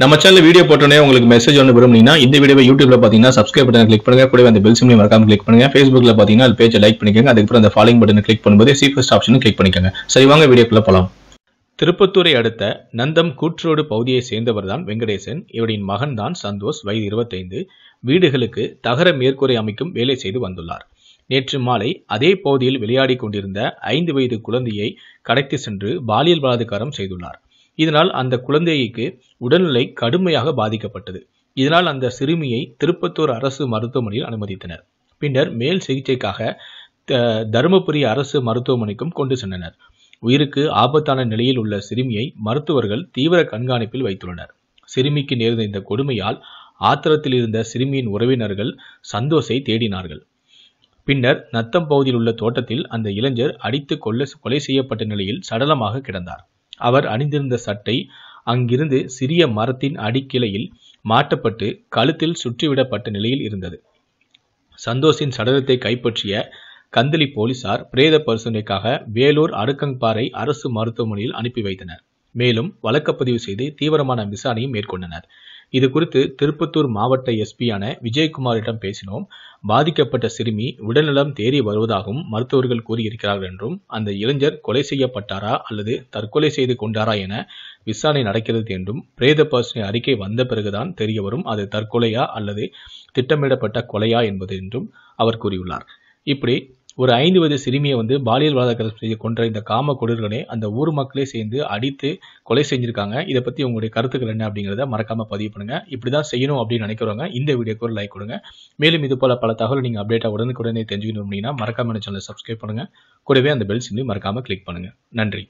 நம்ம channel video போட்டோன்னே உங்களுக்கு மெசேஜ் ஒன்று விரும்புனீங்கன்னா இந்த வீடியோ யூடியூப்ல பார்த்தீங்கன்னா சப்ஸ்கிரைப் பட்டன் கிளிக் பண்ணுங்க. கூட அந்த பெல் சிம்லையும் மறக்காம கிளிக் பண்ணுங்க. ஃபேஸ்புக்ல பார்த்தீங்கன்னா அது பேஜை லைக் பண்ணிக்கோங்க. அதுக்கப்புறம் அந்த ஃபாலோயிங் பட்டனை கிளிக் பண்ணும்போது சி ஃபர்ஸ்ட் ஆப்ஷனும் கிளிக் பண்ணிக்கோங்க. சரி வாங்க வீடியோக்குள்ள போலாம். திருப்பத்தூரை அடுத்த நந்தம் கூற்றோடு பகுதியை சேர்ந்தவர் தான் வெங்கடேசன். இவரின் மகன் தான் சந்தோஷ். வயது இருபத்தைந்து. வீடுகளுக்கு தகர மேற்கூரை அமைக்கும் வேலை செய்து வந்துள்ளார். நேற்று மாலை அதே பகுதியில் விளையாடி கொண்டிருந்த ஐந்து வயது குழந்தையை கடத்தி சென்று பாலியல் பலாத்காரம் செய்துள்ளார். இதனால் அந்த குழந்தைக்கு உடல்நிலை கடுமையாக பாதிக்கப்பட்டது. இதனால் அந்த சிறுமியை திருப்பத்தூர் அரசு மருத்துவமனையில் அனுமதித்தனர். பின்னர் மேல் சிகிச்சைக்காக த- தருமபுரி அரசு மருத்துவமனைக்கும் கொண்டு சென்றனர். உயிருக்கு ஆபத்தான நிலையில் உள்ள சிறுமியை மருத்துவர்கள் தீவிர கண்காணிப்பில் வைத்துள்ளனர். சிறுமிக்கு நேர்ந்த இந்த கொடுமையால் ஆத்திரத்தில் இருந்த சிறுமியின் உறவினர்கள் சந்தோஷை தேடினார்கள். பின்னர் நத்தம் பகுதியில் உள்ள தோட்டத்தில் அந்த இளைஞர் அடித்து கொல்ல கொலை செய்யப்பட்ட நிலையில் சடலமாக கிடந்தார். அவர் அணிந்திருந்த சட்டை அங்கிருந்து சிறிய மரத்தின் அடிக்கிளையில் மாட்டப்பட்டு கழுத்தில் சுற்றிவிடப்பட்ட நிலையில் இருந்தது. சந்தோஷின் சடலத்தை கைப்பற்றிய கந்தளி போலீசார் பிரேத பரிசோதனைக்காக வேலூர் அடுக்கங்பாறை அரசு மருத்துவமனையில் அனுப்பி வைத்தனர். மேலும் வழக்கப்பதிவு செய்து தீவிரமான விசாரணையும் மேற்கொண்டனர். இது குறித்து திருப்பத்தூர் மாவட்ட எஸ்பியான விஜயகுமாரிடம் பேசினோம். பாதிக்கப்பட்ட சிறுமி உடல்நலம் தேறி வருவதாகவும் மருத்துவர்கள் கூறியிருக்கிறார்கள் என்றும் அந்த இளைஞர் கொலை செய்யப்பட்டாரா அல்லது தற்கொலை செய்து கொண்டாரா என விசாரணை நடக்கிறது என்றும் பிரேத பரிசோதனை அறிக்கை வந்த பிறகுதான் தெரிய வரும் அது தற்கொலையா அல்லது திட்டமிடப்பட்ட கொலையா என்பது என்றும் அவர் கூறியுள்ளார். இப்படி ஒரு ஐந்து வயது சிறுமியை வந்து பாலியல் பலாத்காரம் செய்ய கொன்ற இந்த காம கொடூரனை அந்த ஊர் மக்களே சேர்ந்து அடித்து கொலை செஞ்சிருக்காங்க. இதை பத்தி உங்களுடைய கருத்துக்கள் என்ன அப்படிங்கிறத மறக்காம பதிவு பண்ணுங்க. இப்படிதான் செய்யணும் அப்படின்னு நினைக்கிறவங்க இந்த வீடியோக்கு ஒரு லைக் கொடுங்க. மேலும் இது போல பல தகவல் நீங்க அப்டேட்டா உடனுக்குடனே தெரிஞ்சுக்கணும் அப்படின்னா மறக்காம சேனலை சப்ஸ்கிரைப் பண்ணுங்க. கூடவே அந்த பெல் சிம்லையும் மறக்காம கிளிக் பண்ணுங்க. நன்றி.